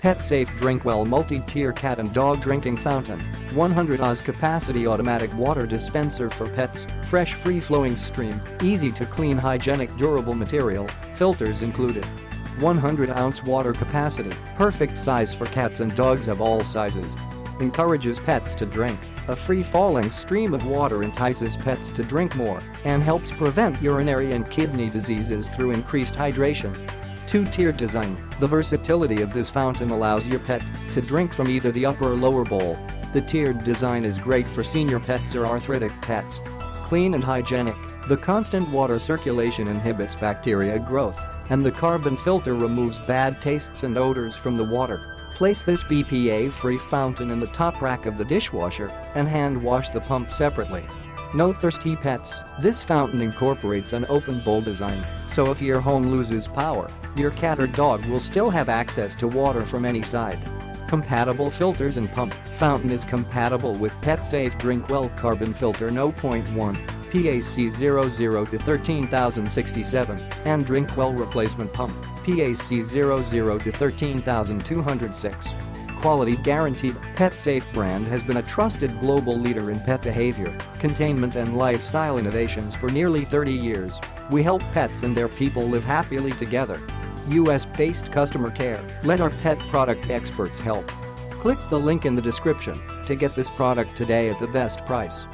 PetSafe Drinkwell Multi-Tier Cat and Dog Drinking Fountain 100 Oz capacity automatic water dispenser for pets, fresh free-flowing stream, easy to clean hygienic durable material, filters included. 100-ounce water capacity, perfect size for cats and dogs of all sizes. Encourages pets to drink. A free-falling stream of water entices pets to drink more and helps prevent urinary and kidney diseases through increased hydration. Two-tiered design, the versatility of this fountain allows your pet to drink from either the upper or lower bowl. The tiered design is great for senior pets or arthritic pets. Clean and hygienic, the constant water circulation inhibits bacteria growth, and the carbon filter removes bad tastes and odors from the water. Place this BPA-free fountain in the top rack of the dishwasher and hand wash the pump separately. No thirsty pets, this fountain incorporates an open bowl design, so if your home loses power, your cat or dog will still have access to water from any side. Compatible filters and pump, fountain is compatible with PetSafe Drinkwell Carbon Filter No.1, PAC 00 to 13067, and Drinkwell Replacement Pump, PAC 00 to 13206 quality guaranteed, PetSafe brand has been a trusted global leader in pet behavior, containment and lifestyle innovations for nearly 30 years. We help pets and their people live happily together. US-based customer care, let our pet product experts help. Click the link in the description to get this product today at the best price.